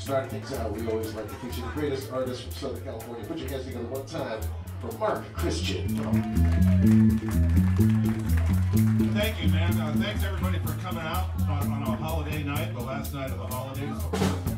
Starting things out, we always like to feature the greatest artists from Southern California. Put your hands together one time for Mark Christian. Thank you, man. Uh, thanks everybody for coming out on, on a holiday night, the last night of the holidays.